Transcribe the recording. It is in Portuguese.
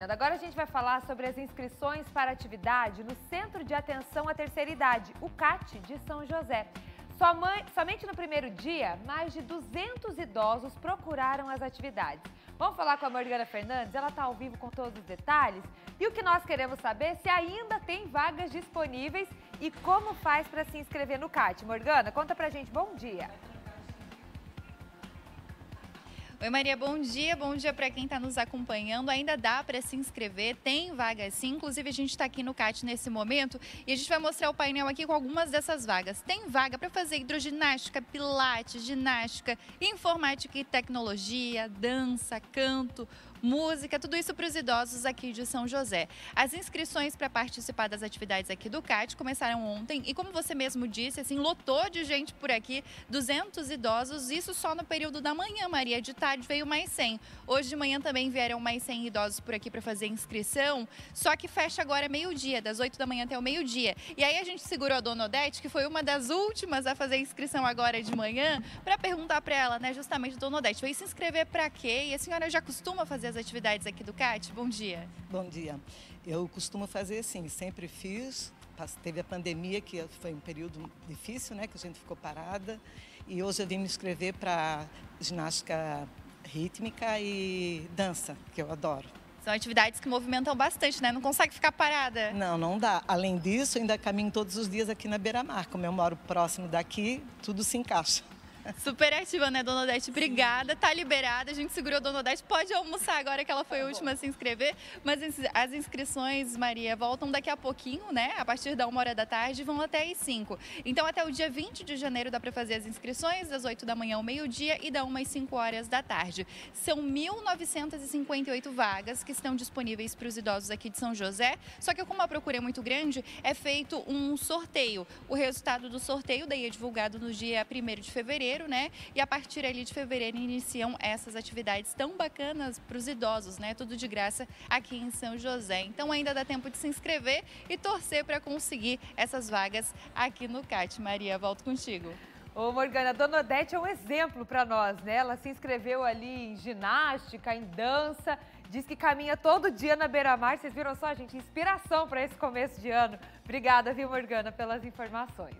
Agora a gente vai falar sobre as inscrições para atividade no Centro de Atenção à Terceira Idade, o CAT de São José. Somente no primeiro dia, mais de 200 idosos procuraram as atividades. Vamos falar com a Morgana Fernandes, ela está ao vivo com todos os detalhes. E o que nós queremos saber é se ainda tem vagas disponíveis e como faz para se inscrever no CAT. Morgana, conta pra gente, bom dia. Oi Maria, bom dia, bom dia para quem está nos acompanhando. Ainda dá para se inscrever, tem vagas sim. Inclusive a gente está aqui no CAT nesse momento e a gente vai mostrar o painel aqui com algumas dessas vagas. Tem vaga para fazer hidroginástica, pilates, ginástica, informática e tecnologia, dança, canto, música, tudo isso para os idosos aqui de São José. As inscrições para participar das atividades aqui do CAT começaram ontem e como você mesmo disse, assim, lotou de gente por aqui, 200 idosos, isso só no período da manhã, Maria, de tarde veio mais 100. Hoje de manhã também vieram mais 100 idosos por aqui para fazer inscrição, só que fecha agora meio-dia, das 8 da manhã até o meio-dia. E aí a gente segurou a Dona Odete, que foi uma das últimas a fazer inscrição agora de manhã, para perguntar para ela, né, justamente, Dona Odete, veio se inscrever para quê? E a senhora já costuma fazer as atividades aqui do CAT? Bom dia. Bom dia. Eu costumo fazer assim, sempre fiz. Teve a pandemia, que foi um período difícil, né? Que a gente ficou parada. E hoje eu vim me inscrever para ginástica rítmica e dança, que eu adoro. São atividades que movimentam bastante, né? Não consegue ficar parada. Não, não dá. Além disso, ainda caminho todos os dias aqui na Beira-Mar. Como eu moro próximo daqui, tudo se encaixa. Super ativa, né, Dona Odete? Obrigada, tá liberada. A gente segurou a Dona Odete. Pode almoçar agora que ela foi a tá última a se inscrever. Mas as inscrições, Maria, voltam daqui a pouquinho, né? A partir da uma hora da tarde vão até as 5. Então, até o dia 20 de janeiro dá para fazer as inscrições, das 8 da manhã ao meio-dia e da 1 às 5 horas da tarde. São 1.958 vagas que estão disponíveis para os idosos aqui de São José. Só que como a procura é muito grande, é feito um sorteio. O resultado do sorteio daí é divulgado no dia 1 de fevereiro fevereiro, né? E a partir ali de fevereiro iniciam essas atividades tão bacanas para os idosos, né? Tudo de graça aqui em São José. Então ainda dá tempo de se inscrever e torcer para conseguir essas vagas aqui no CAT. Maria, volto contigo. Ô Morgana, a Dona Odete é um exemplo para nós, né? Ela se inscreveu ali em ginástica, em dança, diz que caminha todo dia na beira-mar. Vocês viram só, gente? Inspiração para esse começo de ano. Obrigada, viu, Morgana, pelas informações.